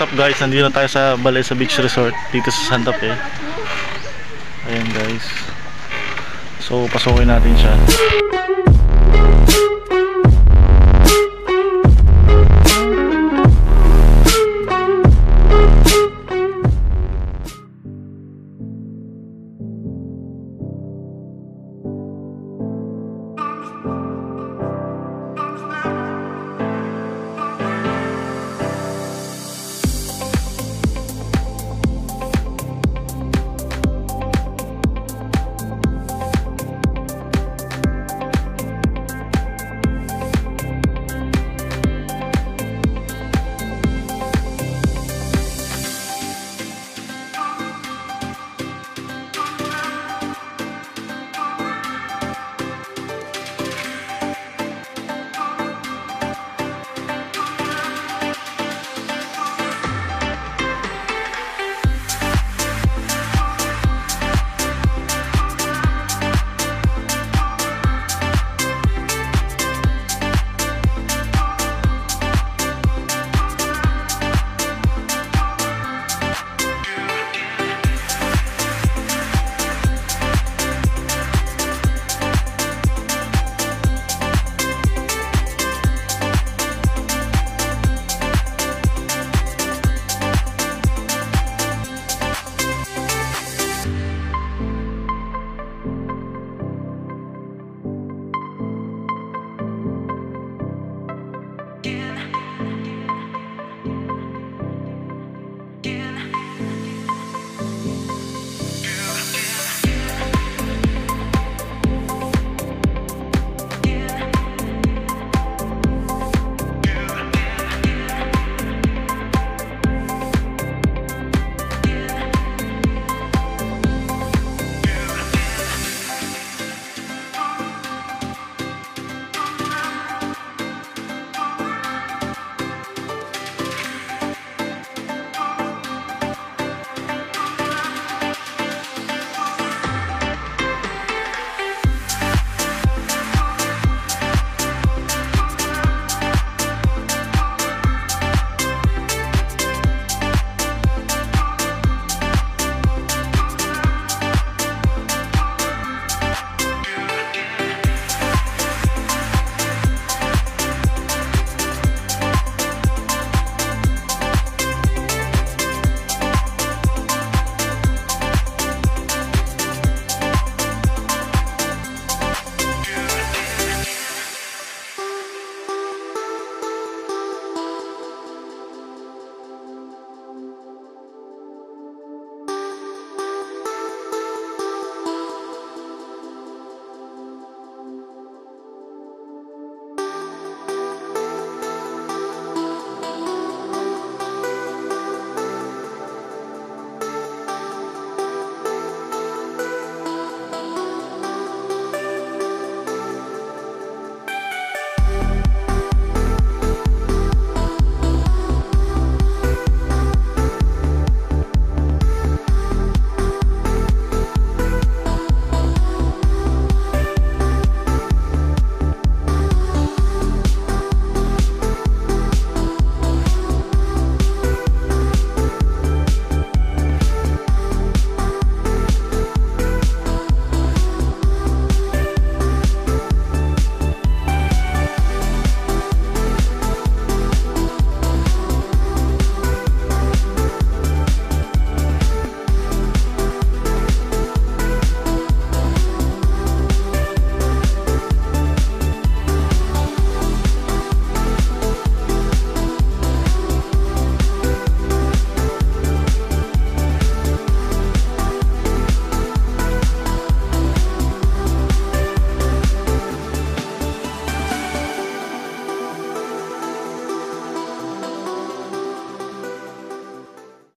What's up guys, nandito na tayo sa Balesa Beach Resort dito sa Santa Fe. Ayan guys. So pasukin natin siya.